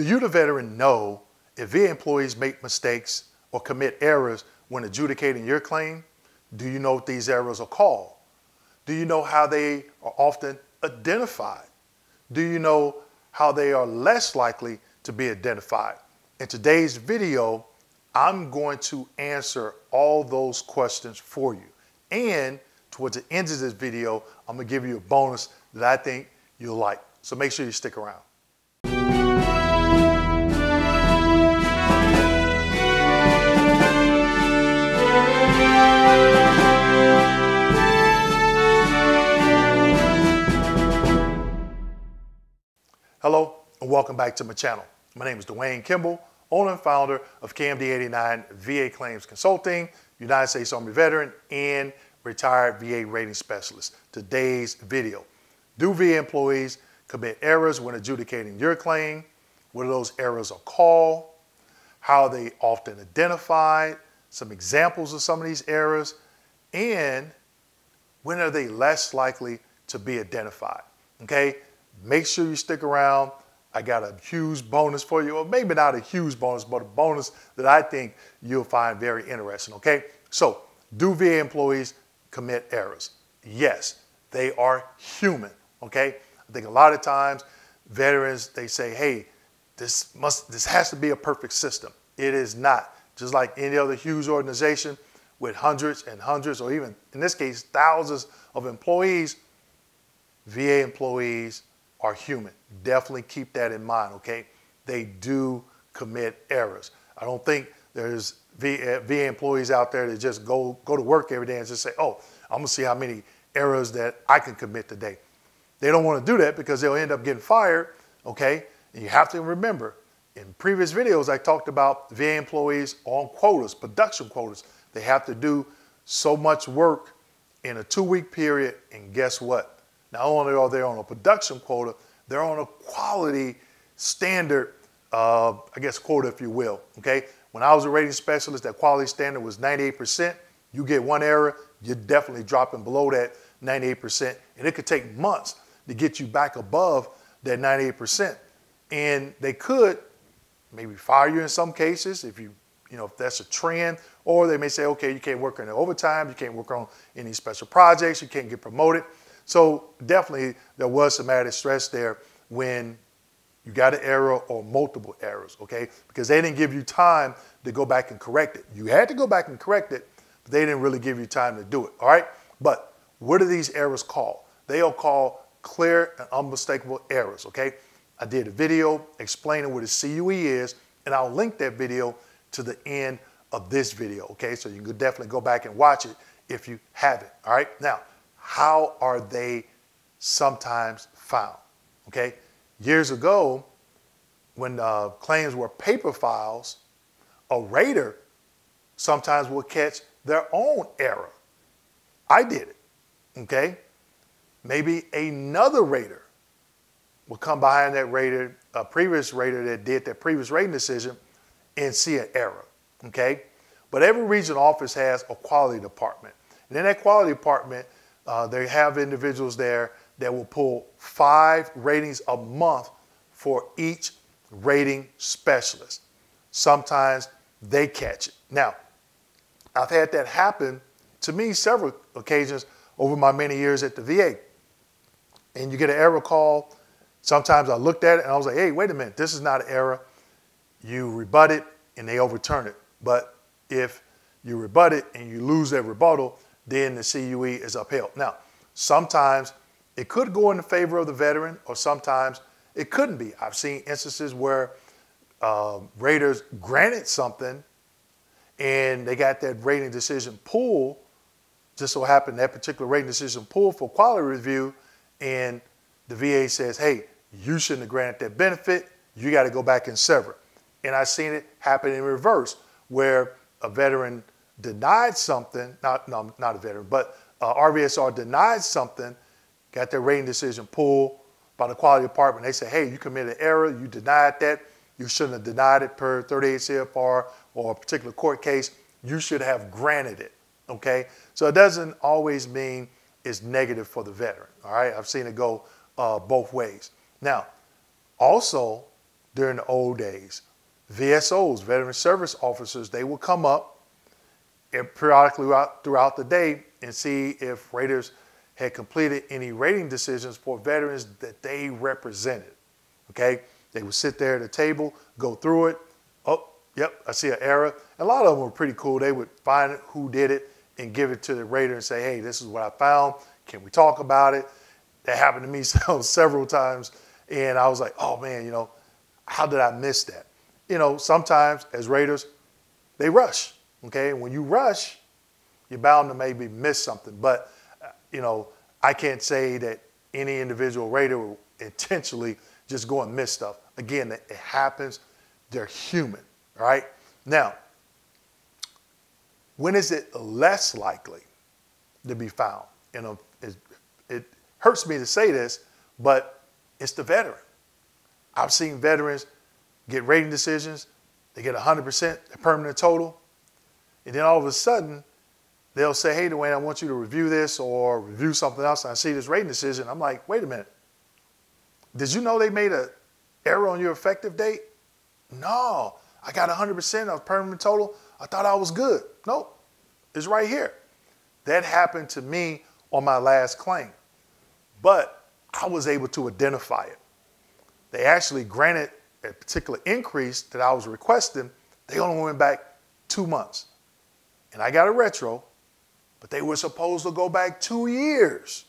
Do you, the veteran, know if VA employees make mistakes or commit errors when adjudicating your claim? Do you know what these errors are called? Do you know how they are often identified? Do you know how they are less likely to be identified? In today's video, I'm going to answer all those questions for you. And towards the end of this video, I'm gonna give you a bonus that I think you'll like. So make sure you stick around. Hello and welcome back to my channel. My name is Dewayne Kimble, owner and founder of KMD89 VA Claims Consulting, United States Army veteran, and retired VA rating specialist. Today's video. Do VA employees commit errors when adjudicating your claim? What are those errors are called? How are they often identified? Some examples of some of these errors. And when are they less likely to be identified? Okay, Make sure you stick around. I got a huge bonus for you, or maybe not a huge bonus, but a bonus that I think you'll find very interesting, okay? So, do VA employees commit errors? Yes, they are human, okay? I think a lot of times veterans, they say, hey, this must, this has to be a perfect system. It is not. Just like any other huge organization with hundreds and hundreds, or even in this case, thousands of employees, VA employees are human. Definitely keep that in mind, okay? They do commit errors. I don't think there's VA, uh, VA employees out there that just go, go to work every day and just say, oh, I'm gonna see how many errors that I can commit today. They don't wanna do that because they'll end up getting fired, okay? And you have to remember, in previous videos, I talked about VA employees on quotas, production quotas. They have to do so much work in a two week period, and guess what? Not only are they on a production quota, they're on a quality standard, uh, I guess, quota, if you will. Okay. When I was a rating specialist, that quality standard was 98%. You get one error, you're definitely dropping below that 98%. And it could take months to get you back above that 98%. And they could maybe fire you in some cases if you, you know, if that's a trend, or they may say, okay, you can't work on overtime, you can't work on any special projects, you can't get promoted. So definitely there was some added stress there when you got an error or multiple errors, okay? Because they didn't give you time to go back and correct it. You had to go back and correct it, but they didn't really give you time to do it, all right? But what are these errors called? They'll call clear and unmistakable errors, okay? I did a video explaining what a CUE is, and I'll link that video to the end of this video, okay? So you can definitely go back and watch it if you haven't, all right? Now, how are they sometimes found? Okay, years ago, when uh, claims were paper files, a rater sometimes will catch their own error. I did it. Okay, maybe another rater will come behind that rater, a previous rater that did that previous rating decision, and see an error. Okay, but every regional office has a quality department, and in that quality department uh, they have individuals there that will pull five ratings a month for each rating specialist. Sometimes they catch it. Now, I've had that happen to me several occasions over my many years at the VA. And you get an error call. Sometimes I looked at it and I was like, hey, wait a minute, this is not an error. You rebut it and they overturn it. But if you rebut it and you lose that rebuttal, then the CUE is upheld. Now, sometimes it could go in the favor of the veteran, or sometimes it couldn't be. I've seen instances where uh, raters granted something and they got that rating decision pulled, just so happened that particular rating decision pulled for quality review, and the VA says, hey, you shouldn't have granted that benefit, you got to go back and sever. And I've seen it happen in reverse, where a veteran denied something, not, no, not a veteran, but uh, RVSR denied something, got their rating decision pulled by the quality department. They said, hey, you committed an error, you denied that, you shouldn't have denied it per 38 CFR or a particular court case, you should have granted it, okay? So it doesn't always mean it's negative for the veteran, all right? I've seen it go uh, both ways. Now, also, during the old days. VSOs, veteran service officers, they would come up and periodically throughout, the day and see if raters had completed any rating decisions for veterans that they represented. Okay, they would sit there at a table, go through it. Oh, yep, I see an error. A lot of them were pretty cool. They would find who did it and give it to the rater and say, hey, this is what I found. Can we talk about it? That happened to me several times. And I was like, oh man, you know, how did I miss that? You know, sometimes as raters, they rush. Okay, and when you rush, you're bound to maybe miss something. But, uh, you know, I can't say that any individual rater will intentionally just go and miss stuff. Again, it happens. They're human, right? Now, when is it less likely to be found? You know, it, it hurts me to say this, but it's the veteran. I've seen veterans get rating decisions, they get 100%, a permanent total, and then all of a sudden, they'll say, hey, Dewayne, I want you to review this or review something else. And I see this rating decision. I'm like, wait a minute. Did you know they made an error on your effective date? No, I got 100% of permanent total. I thought I was good. Nope, it's right here. That happened to me on my last claim, but I was able to identify it. They actually granted a particular increase that I was requesting. They only went back two months. And I got a retro, but they were supposed to go back two years.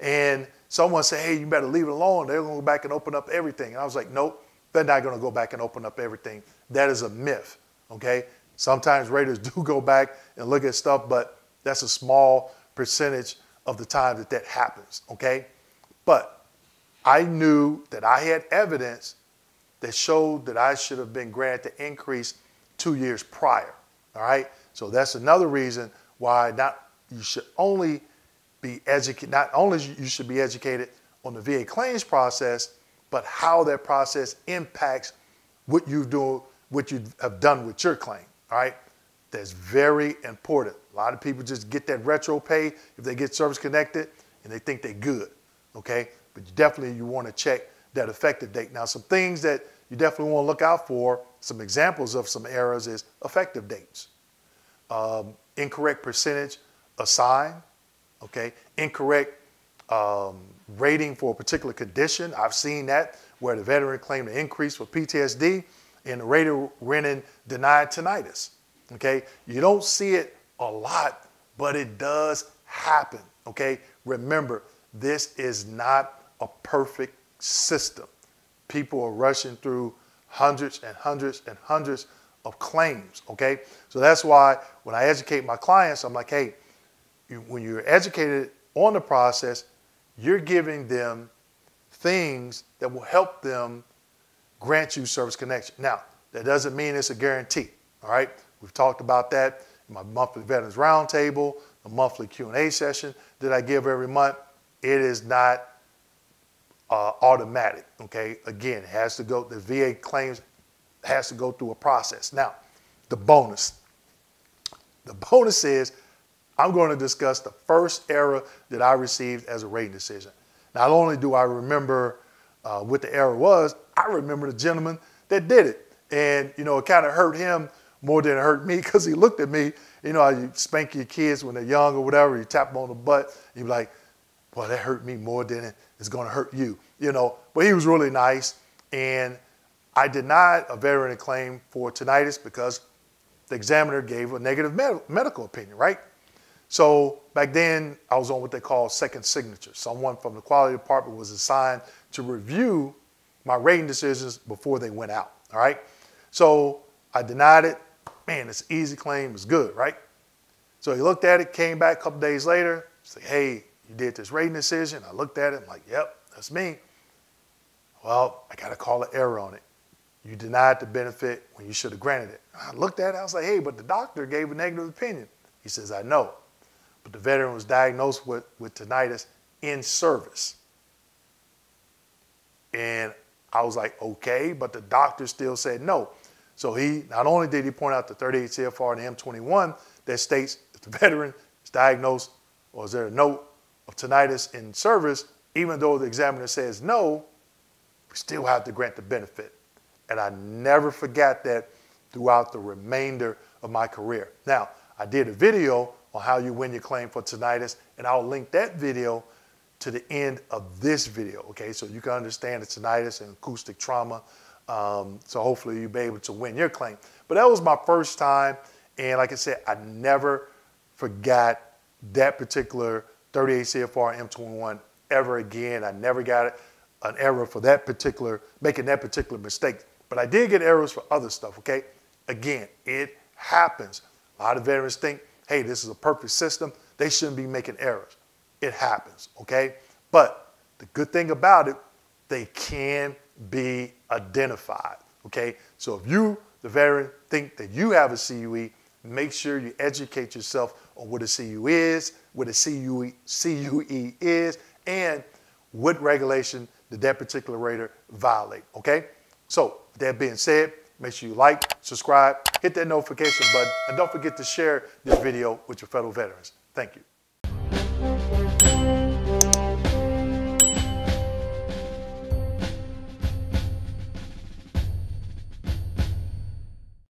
And someone said, hey, you better leave it alone. They're going to go back and open up everything. And I was like, nope, they're not going to go back and open up everything. That is a myth, okay? Sometimes Raters do go back and look at stuff, but that's a small percentage of the time that that happens, okay? But I knew that I had evidence that showed that I should have been granted the increase two years prior, all right? So that's another reason why not you should only be educated, not only you should be educated on the VA claims process, but how that process impacts what you do, what you have done with your claim. All right, that's very important. A lot of people just get that retro pay if they get service connected and they think they're good. Okay, but definitely you want to check that effective date. Now, some things that you definitely want to look out for. Some examples of some errors is effective dates, um, incorrect percentage assigned, okay? Incorrect um, rating for a particular condition. I've seen that where the veteran claimed an increase for PTSD and the rater went in denied tinnitus, okay? You don't see it a lot, but it does happen, okay? Remember, this is not a perfect system. People are rushing through hundreds and hundreds and hundreds of claims, okay? So that's why when I educate my clients, I'm like, hey, you, when you're educated on the process, you're giving them things that will help them grant you service connection. Now, that doesn't mean it's a guarantee, all right? We've talked about that in my monthly Veterans Roundtable, the monthly Q&A session that I give every month. It is not uh, automatic, okay? Again, has to go, the VA claims has to go through a process. Now, the bonus. The bonus is I'm going to discuss the first error that I received as a rating decision. Not only do I remember uh, what the error was, I remember the gentleman that did it. And, you know, it kind of hurt him more than it hurt me because he looked at me. You know, you spank your kids when they're young or whatever, you tap them on the butt, you're like, well, that hurt me more than it's going to hurt you, you know. But he was really nice. And I denied a veteran claim for tinnitus because the examiner gave a negative med medical opinion, right? So back then, I was on what they call second signature. Someone from the quality department was assigned to review my rating decisions before they went out. All right. So I denied it. Man, it's an easy claim. It's good, right? So he looked at it, came back a couple days later, said, hey, you did this rating decision. I looked at it. I'm like, yep, that's me. Well, I got to call an error on it. You denied the benefit when you should have granted it. I looked at it. I was like, hey, but the doctor gave a negative opinion. He says, I know but the veteran was diagnosed with, with tinnitus in service. And I was like, okay, but the doctor still said no. So he, not only did he point out the 38 CFR and the M21 that states if the veteran is diagnosed or is there a note of tinnitus in service, even though the examiner says no, we still have to grant the benefit. And I never forgot that throughout the remainder of my career. Now, I did a video on how you win your claim for tinnitus, and I'll link that video to the end of this video, okay? So you can understand the tinnitus and acoustic trauma. Um, so hopefully you'll be able to win your claim. But that was my first time, and like I said, I never forgot that particular 38 CFR M21 ever again. I never got an error for that particular, making that particular mistake. But I did get errors for other stuff, okay? Again, it happens. A lot of veterans think, hey, this is a perfect system. They shouldn't be making errors. It happens, okay? But the good thing about it, they can be identified, okay? So if you, the veteran, think that you have a CUE, make sure you educate yourself on what a CUE is, what a CUE, CUE is, and what regulation did that particular rater violate, okay? So that being said, make sure you like, subscribe, hit that notification button, and don't forget to share this video with your fellow veterans. Thank you.